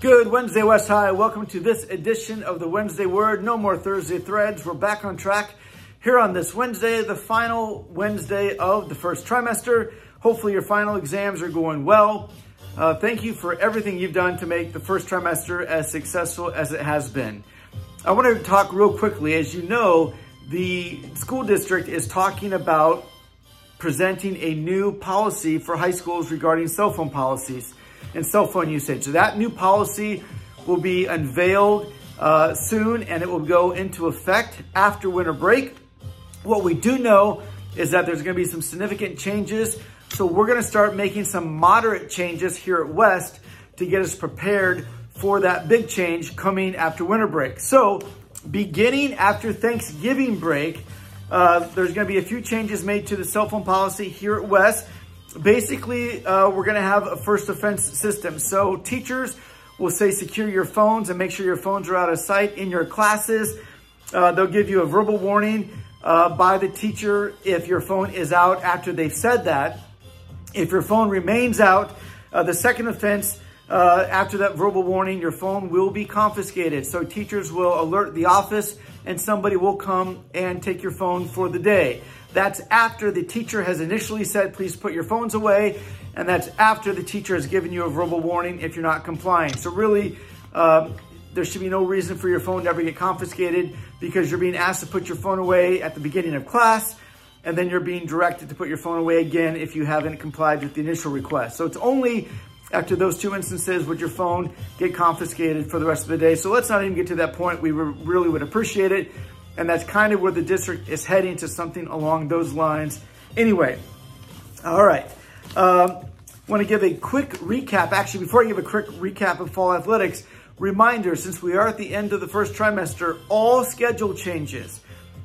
Good Wednesday, West High. Welcome to this edition of the Wednesday Word. No more Thursday threads. We're back on track here on this Wednesday, the final Wednesday of the first trimester. Hopefully your final exams are going well. Uh, thank you for everything you've done to make the first trimester as successful as it has been. I want to talk real quickly. As you know, the school district is talking about presenting a new policy for high schools regarding cell phone policies and cell phone usage. So that new policy will be unveiled uh, soon and it will go into effect after winter break. What we do know is that there's gonna be some significant changes. So we're gonna start making some moderate changes here at West to get us prepared for that big change coming after winter break. So beginning after Thanksgiving break, uh, there's gonna be a few changes made to the cell phone policy here at West. Basically, uh, we're gonna have a first offense system. So teachers will say secure your phones and make sure your phones are out of sight in your classes. Uh, they'll give you a verbal warning uh, by the teacher if your phone is out after they've said that. If your phone remains out, uh, the second offense, uh, after that verbal warning, your phone will be confiscated. So teachers will alert the office and somebody will come and take your phone for the day. That's after the teacher has initially said, please put your phones away. And that's after the teacher has given you a verbal warning if you're not complying. So really, um, there should be no reason for your phone to ever get confiscated because you're being asked to put your phone away at the beginning of class and then you're being directed to put your phone away again if you haven't complied with the initial request. So it's only after those two instances would your phone get confiscated for the rest of the day. So let's not even get to that point. We really would appreciate it. And that's kind of where the district is heading to something along those lines. Anyway, all right. Um, want to give a quick recap. Actually, before I give a quick recap of fall athletics, reminder, since we are at the end of the first trimester, all schedule changes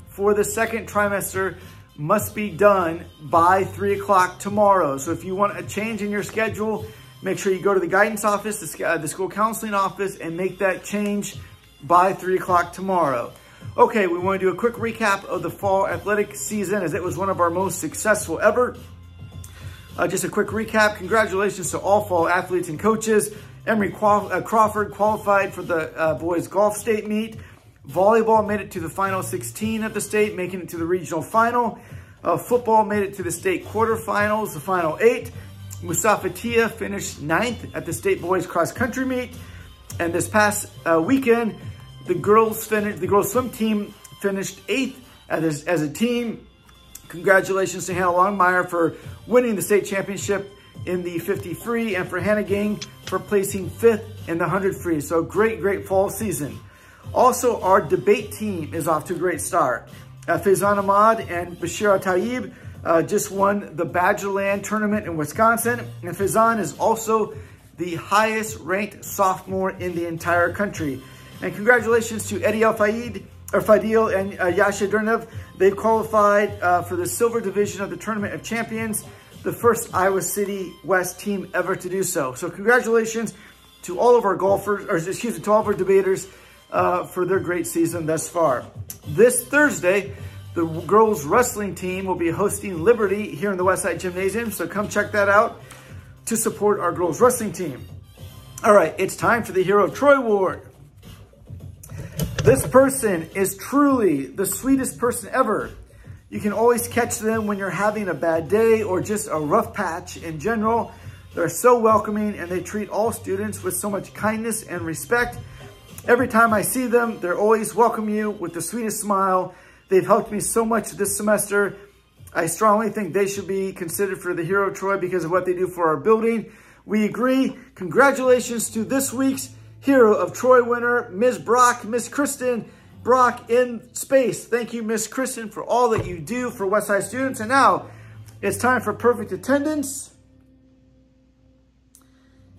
for the second trimester must be done by 3 o'clock tomorrow. So if you want a change in your schedule, make sure you go to the guidance office, the, uh, the school counseling office, and make that change by 3 o'clock tomorrow. Okay, we want to do a quick recap of the fall athletic season as it was one of our most successful ever. Uh, just a quick recap. Congratulations to all fall athletes and coaches. Emery uh, Crawford qualified for the uh, boys golf state meet. Volleyball made it to the final 16 of the state, making it to the regional final. Uh, football made it to the state quarterfinals, the final eight. Mustafa Tia finished ninth at the state boys cross country meet. And this past uh, weekend, the girls finished, the girls swim team finished eighth as, as a team. Congratulations to Hannah Longmire for winning the state championship in the 50 free and for Hannah Gang for placing fifth in the 100 free. So great, great fall season. Also, our debate team is off to a great start. Uh, Faizan Ahmad and Bashir Tayyib uh, just won the Badgerland tournament in Wisconsin. And Faizan is also the highest ranked sophomore in the entire country. And congratulations to Eddie Al Fayed, or Fadil and uh, Yasha Durnev. They've qualified uh, for the silver division of the Tournament of Champions, the first Iowa City West team ever to do so. So congratulations to all of our golfers, or excuse me, to all of our debaters uh, for their great season thus far. This Thursday, the girls wrestling team will be hosting Liberty here in the Westside Gymnasium. So come check that out to support our girls wrestling team. All right, it's time for the Hero Troy Award. This person is truly the sweetest person ever. You can always catch them when you're having a bad day or just a rough patch in general. They're so welcoming and they treat all students with so much kindness and respect. Every time I see them, they're always welcome you with the sweetest smile. They've helped me so much this semester. I strongly think they should be considered for the Hero Troy because of what they do for our building. We agree. Congratulations to this week's Hero of Troy winner, Ms. Brock, Ms. Kristen Brock in space. Thank you, Ms. Kristen, for all that you do for Westside students. And now it's time for perfect attendance.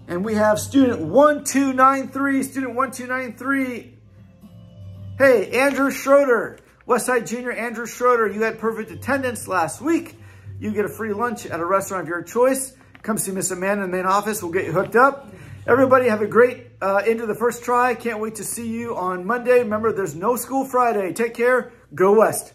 And we have student 1293, student 1293. Hey, Andrew Schroeder, Westside Junior Andrew Schroeder, you had perfect attendance last week. You get a free lunch at a restaurant of your choice. Come see Miss Amanda in the main office. We'll get you hooked up. Everybody have a great uh, end of the first try. Can't wait to see you on Monday. Remember, there's no school Friday. Take care. Go West.